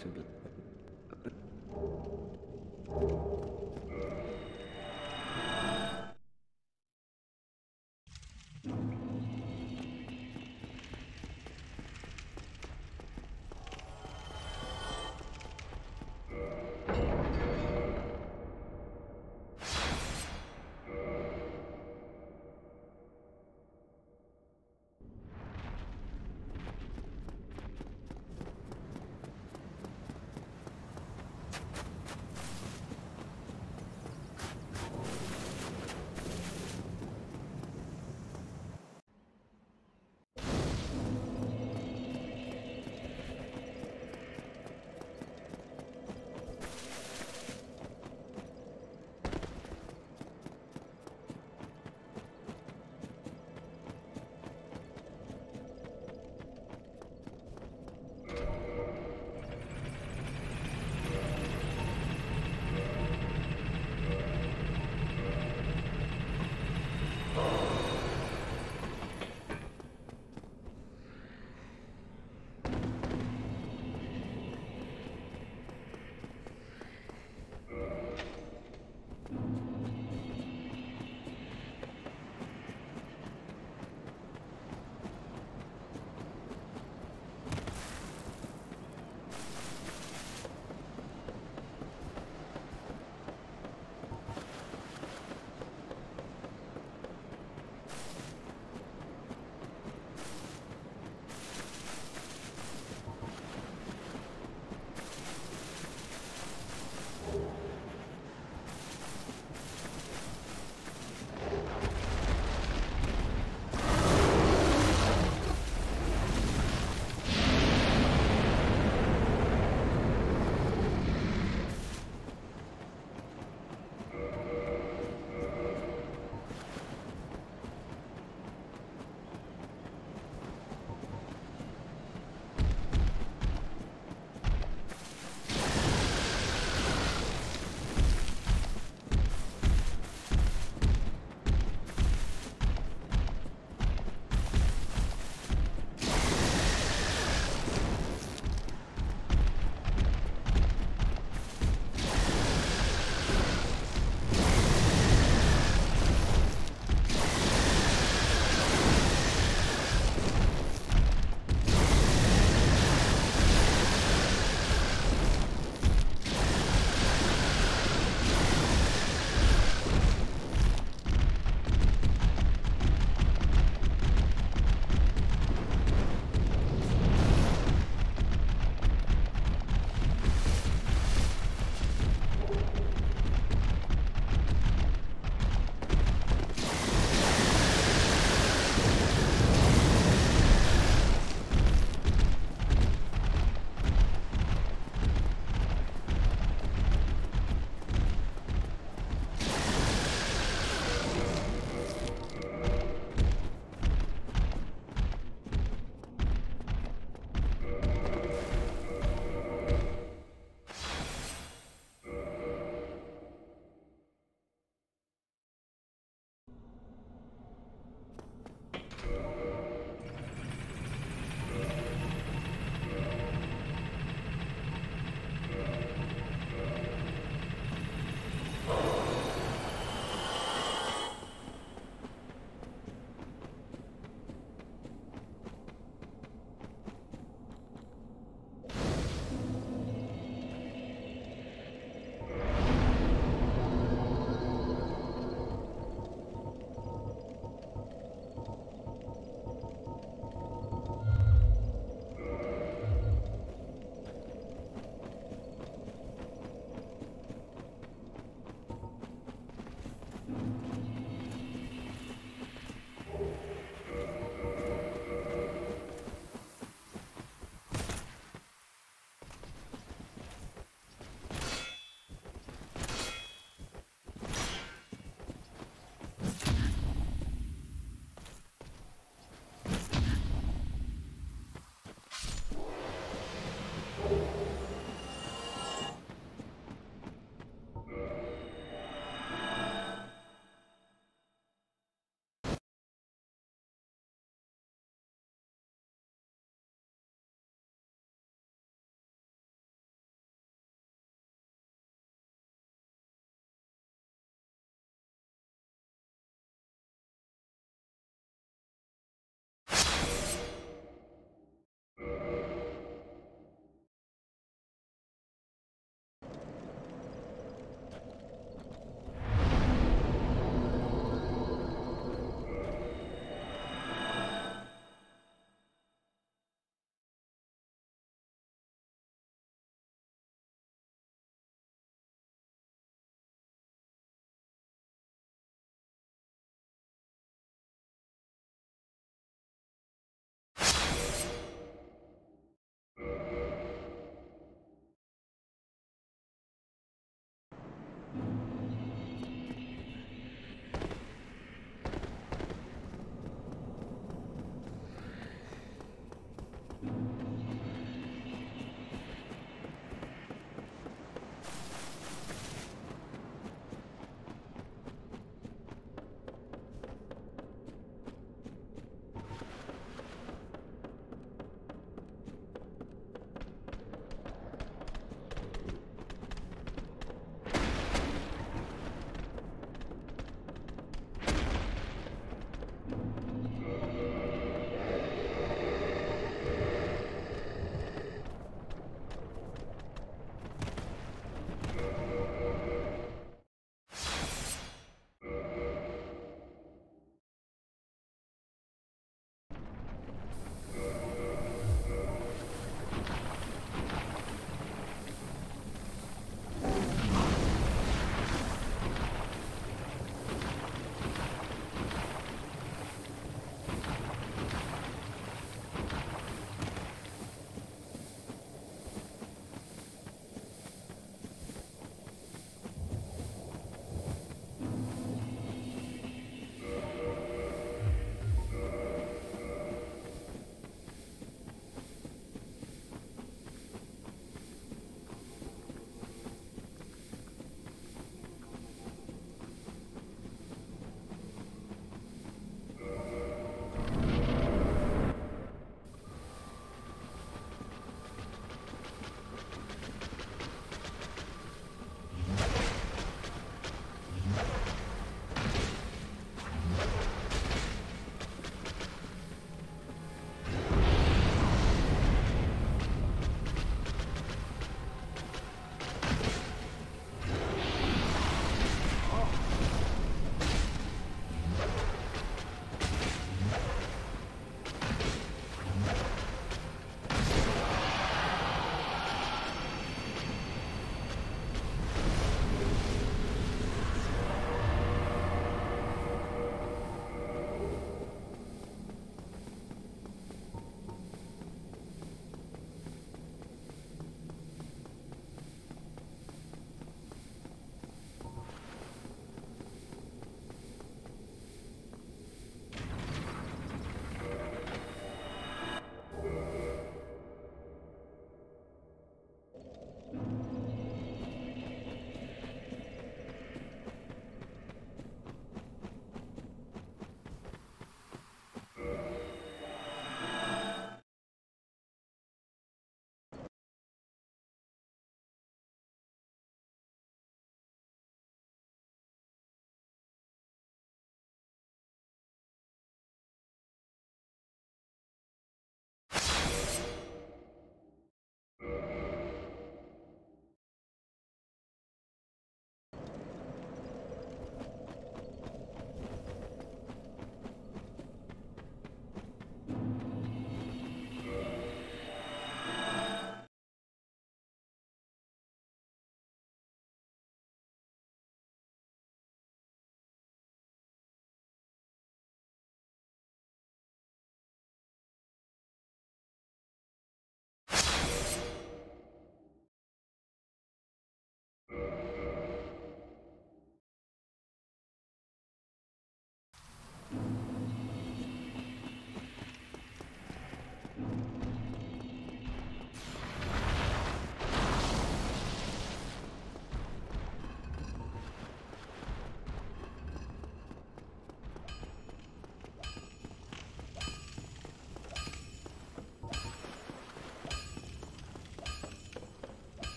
顺便。